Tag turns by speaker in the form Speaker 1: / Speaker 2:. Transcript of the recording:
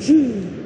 Speaker 1: G.